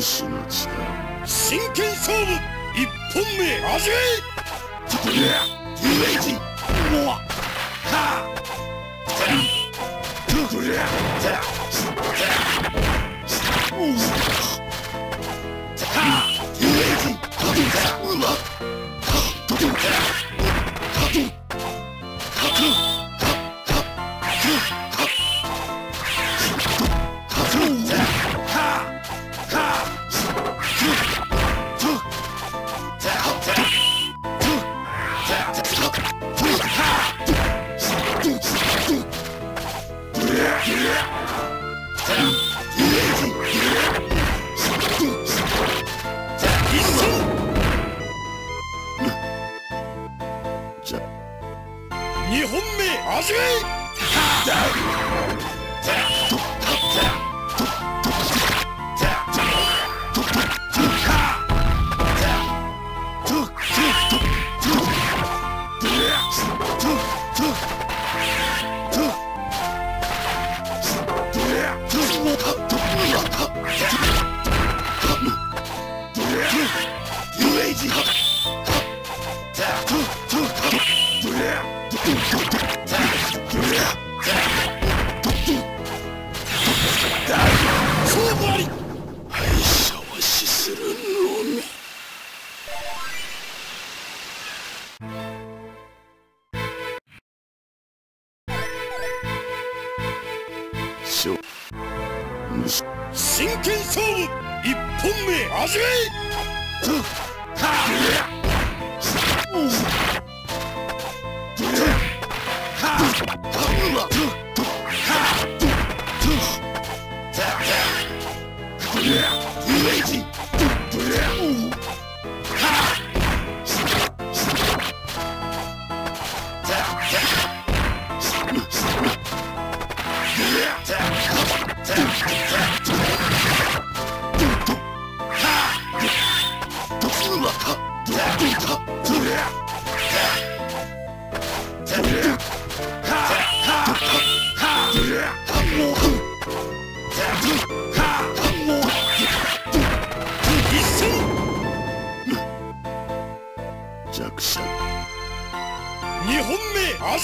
主の力真剣勝負一本目始め遊園地もわはじ始め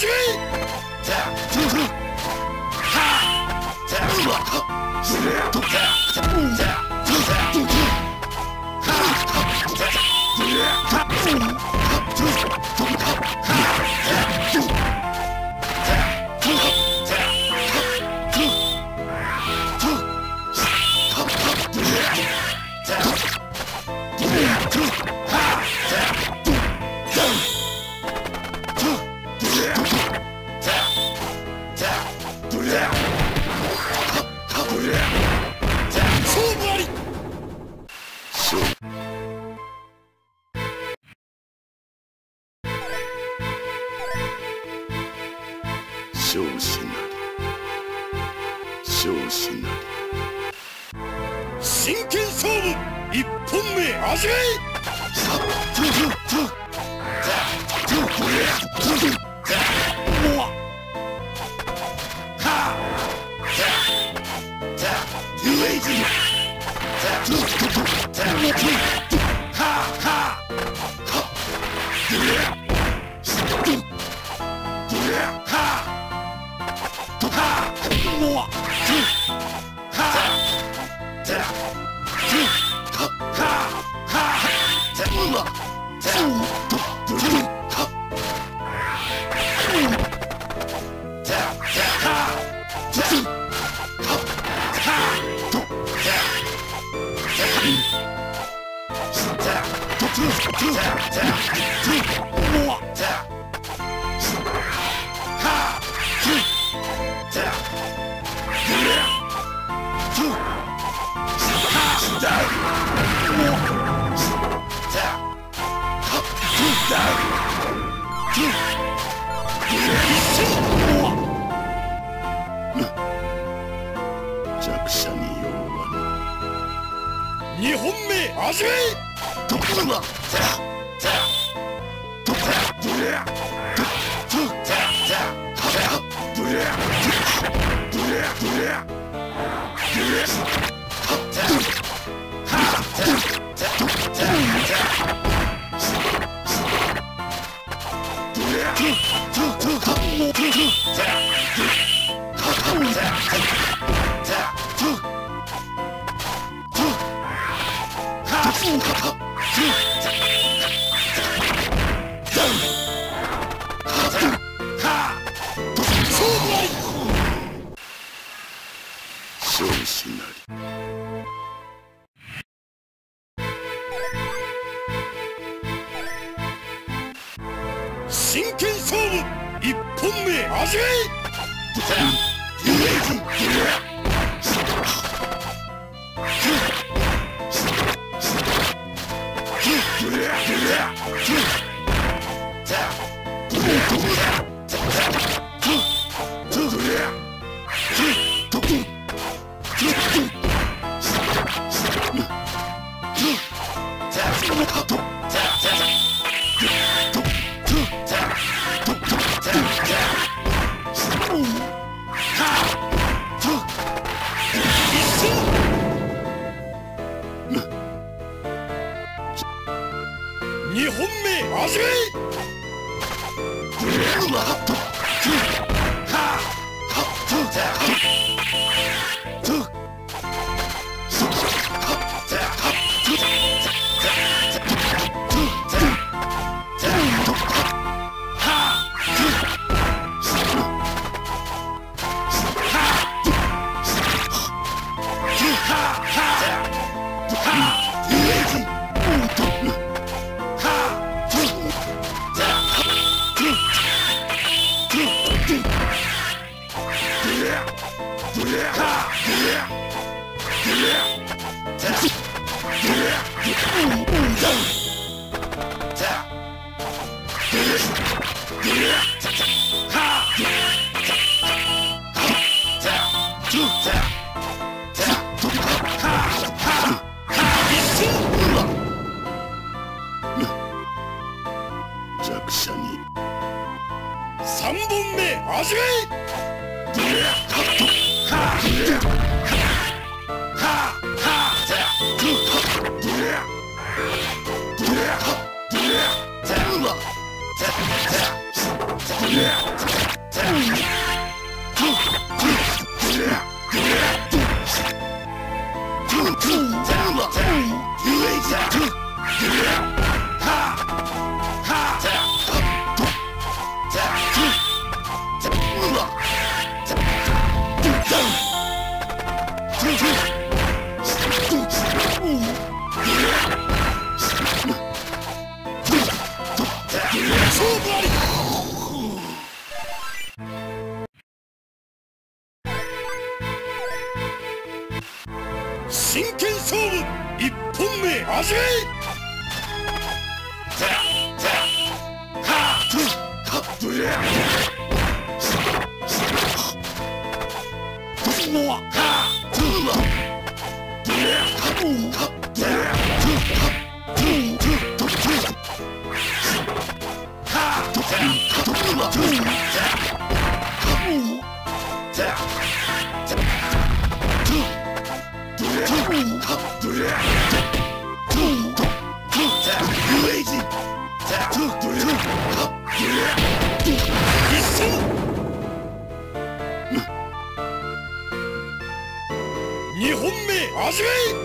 目ももわ弱者に弱二本目始めなはっちゃん!走れう Yeah. 2本目始め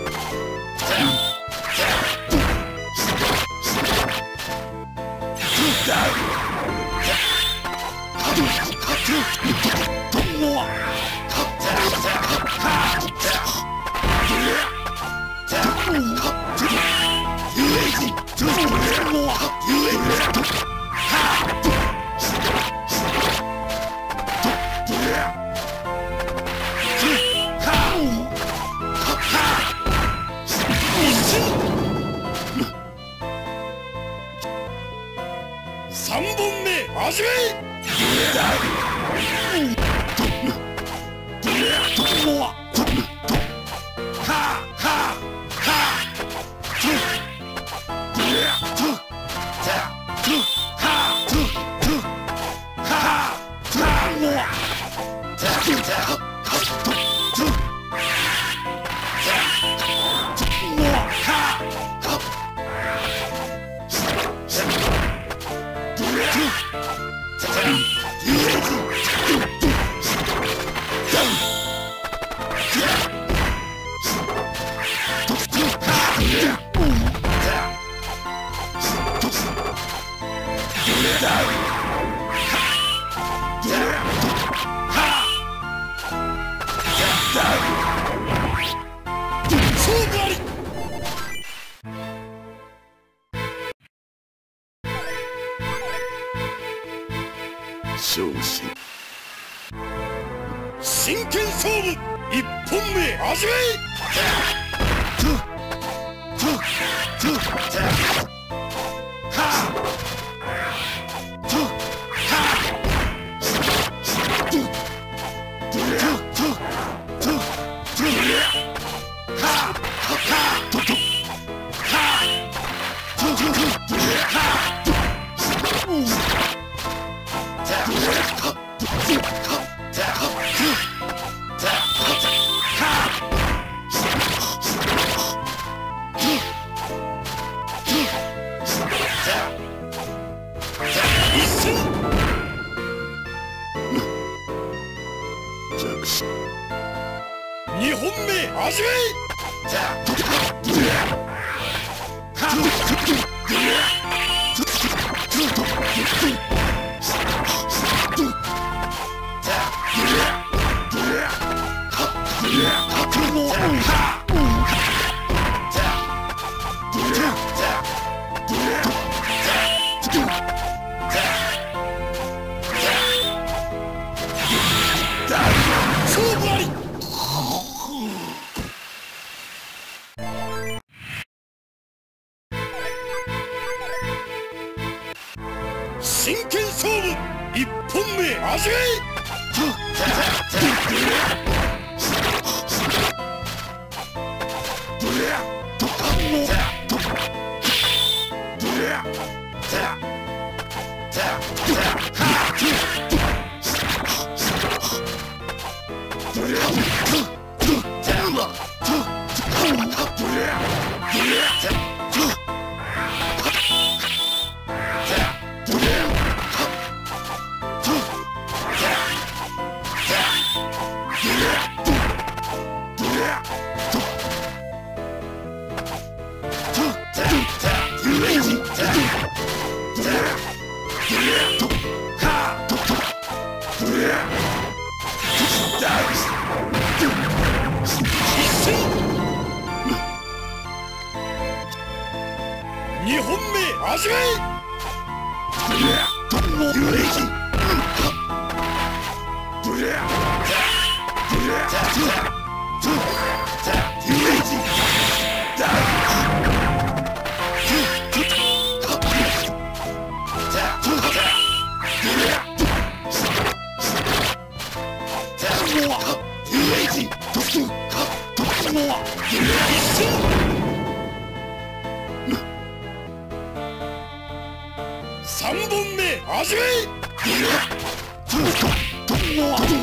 目味わい Yeah. 勝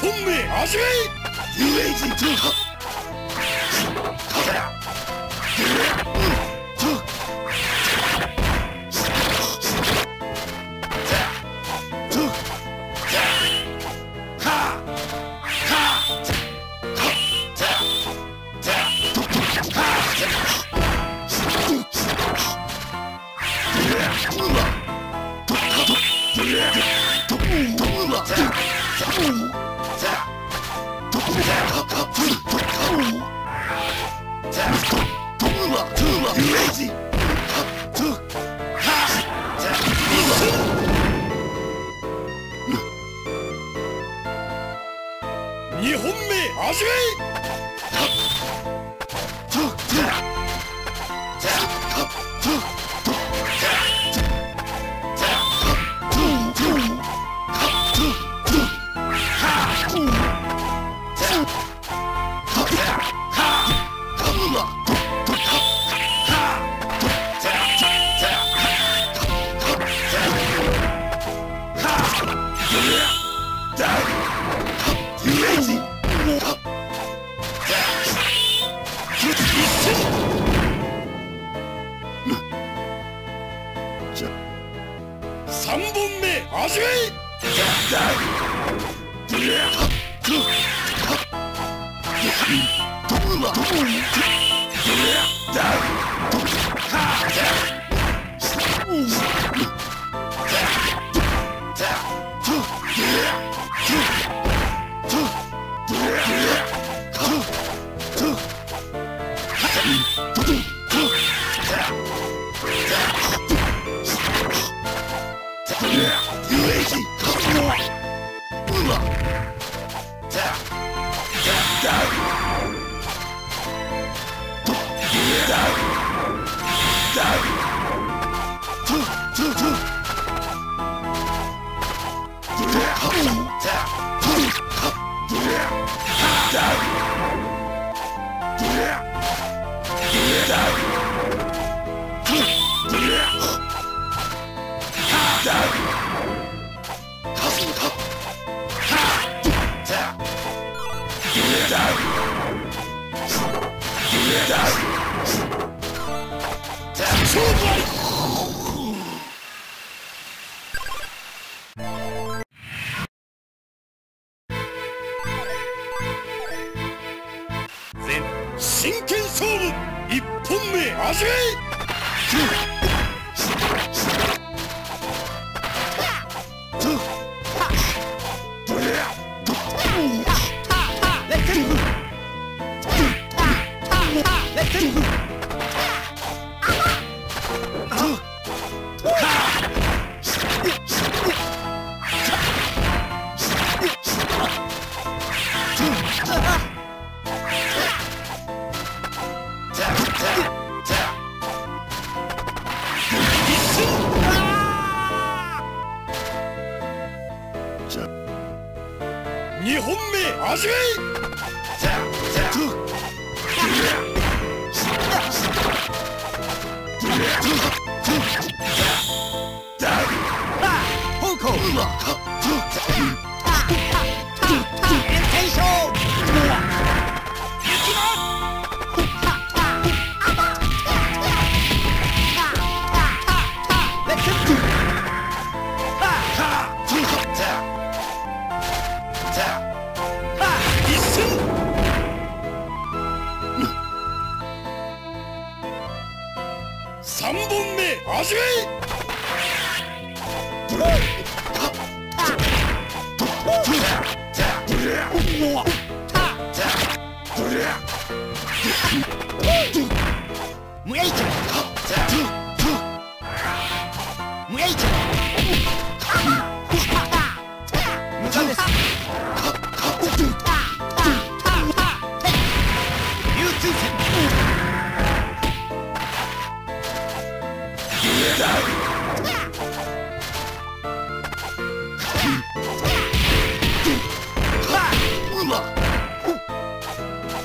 本命始め遊泳陣投下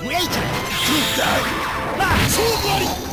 ウェイチェ勝負あり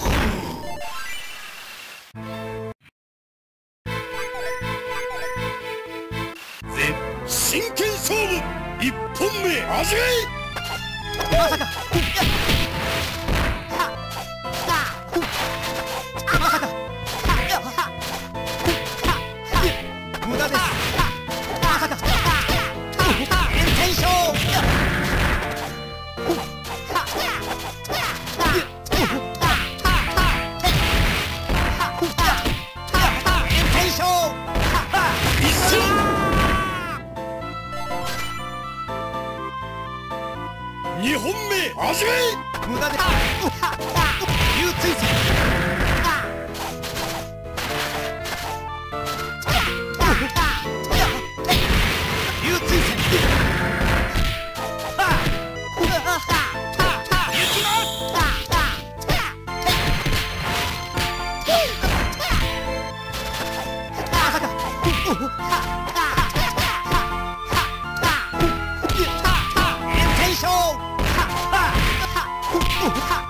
我不怕。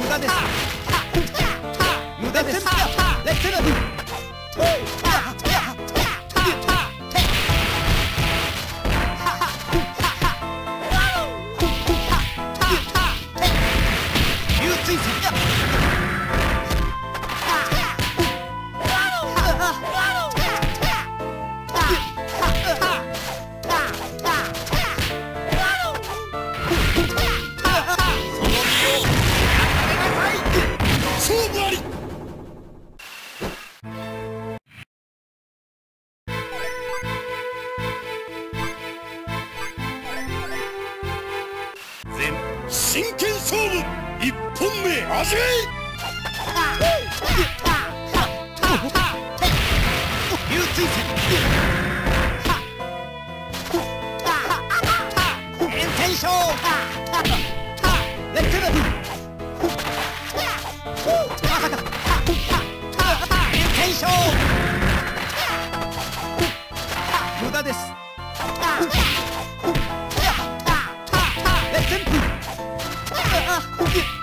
無駄です。無駄ですレッツラディ不变。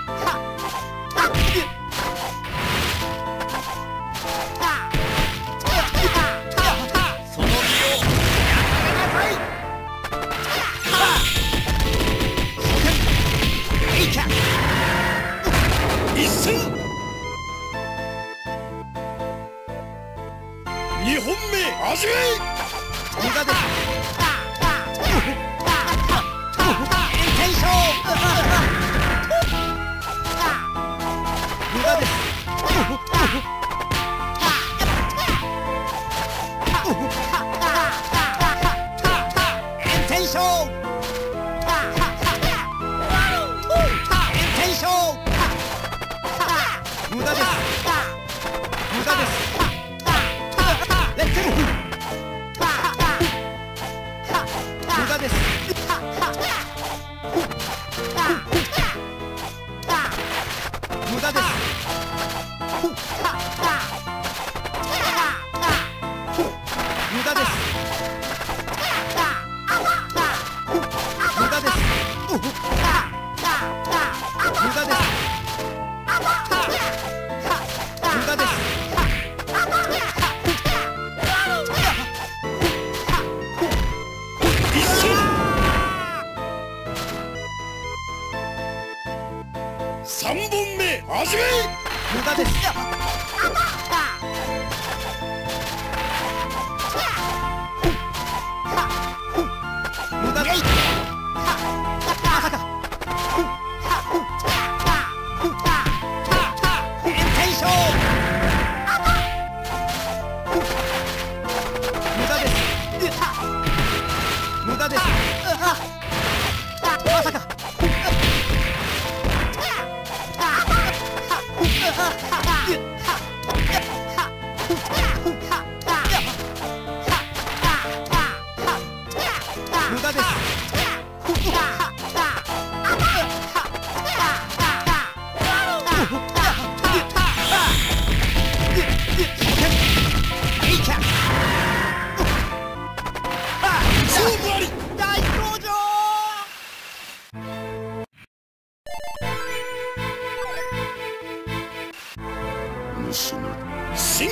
真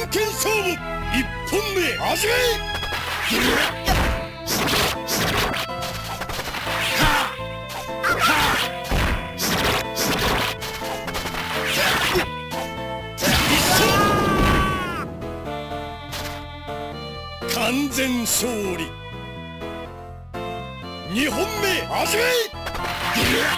剣勝負１本目始め完全勝利2本目始い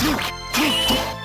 ちょっと!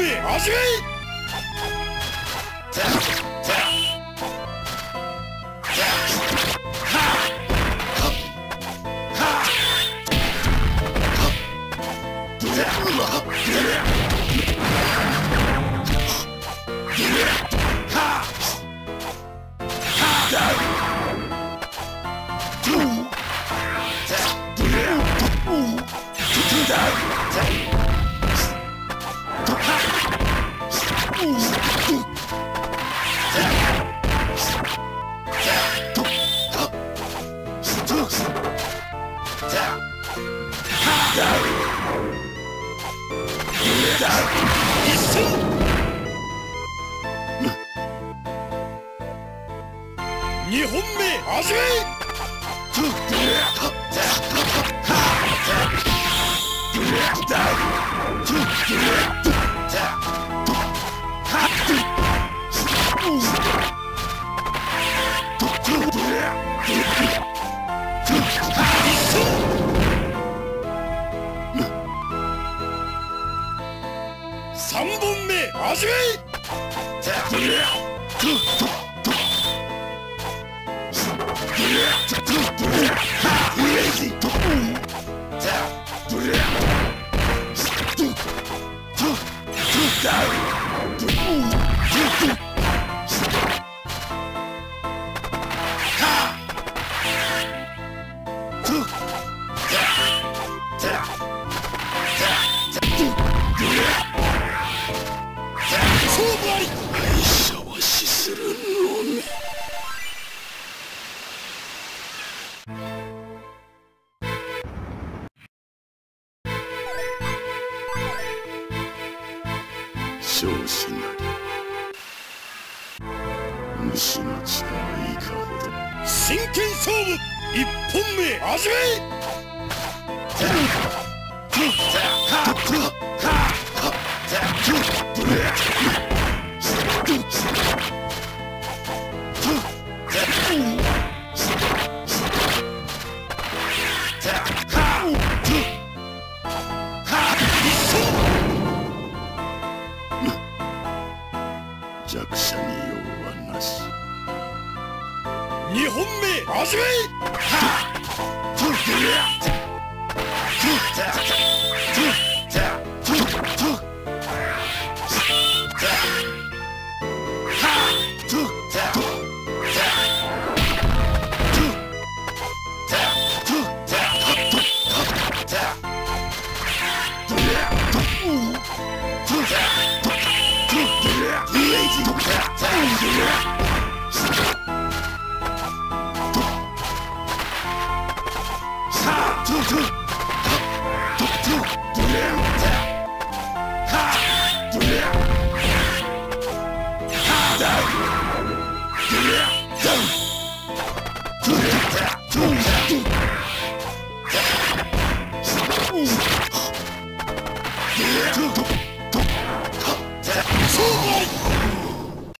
め始め Yeah! 目